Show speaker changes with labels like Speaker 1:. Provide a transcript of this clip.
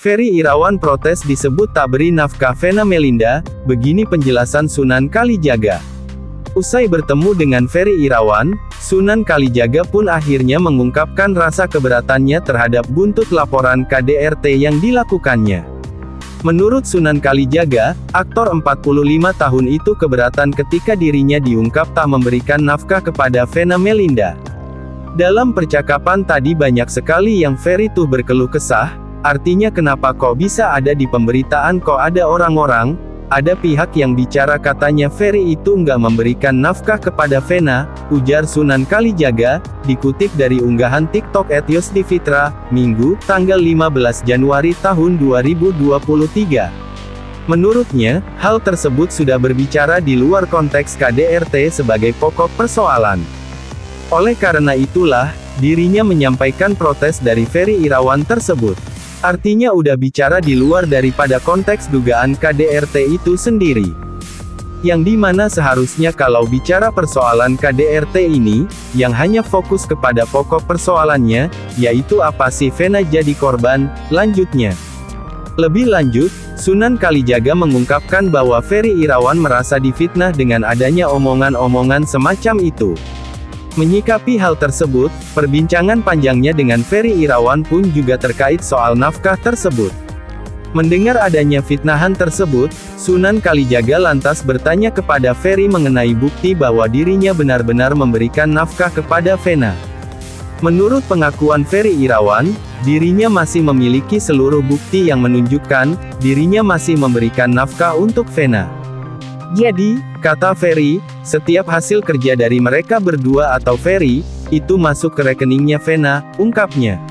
Speaker 1: Ferry Irawan protes disebut tak beri nafkah Vena Melinda, begini penjelasan Sunan Kalijaga. Usai bertemu dengan Ferry Irawan, Sunan Kalijaga pun akhirnya mengungkapkan rasa keberatannya terhadap buntut laporan KDRT yang dilakukannya. Menurut Sunan Kalijaga, aktor 45 tahun itu keberatan ketika dirinya diungkap tak memberikan nafkah kepada Vena Melinda. Dalam percakapan tadi banyak sekali yang Ferry tuh berkeluh kesah, artinya kenapa kok bisa ada di pemberitaan kok ada orang-orang, ada pihak yang bicara katanya Ferry itu nggak memberikan nafkah kepada Vena, ujar Sunan Kalijaga, dikutip dari unggahan TikTok Etios Divitra, Minggu, tanggal 15 Januari tahun 2023. Menurutnya, hal tersebut sudah berbicara di luar konteks KDRT sebagai pokok persoalan. Oleh karena itulah, dirinya menyampaikan protes dari Ferry Irawan tersebut. Artinya udah bicara di luar daripada konteks dugaan KDRT itu sendiri. Yang di mana seharusnya kalau bicara persoalan KDRT ini, yang hanya fokus kepada pokok persoalannya, yaitu apa sih Vena jadi korban, lanjutnya. Lebih lanjut, Sunan Kalijaga mengungkapkan bahwa Ferry Irawan merasa difitnah dengan adanya omongan-omongan semacam itu. Menyikapi hal tersebut, perbincangan panjangnya dengan Ferry Irawan pun juga terkait soal nafkah tersebut. Mendengar adanya fitnahan tersebut, Sunan Kalijaga lantas bertanya kepada Ferry mengenai bukti bahwa dirinya benar-benar memberikan nafkah kepada Vena. Menurut pengakuan Ferry Irawan, dirinya masih memiliki seluruh bukti yang menunjukkan, dirinya masih memberikan nafkah untuk Vena. Jadi, kata Ferry, setiap hasil kerja dari mereka berdua atau Ferry, itu masuk ke rekeningnya Vena, ungkapnya.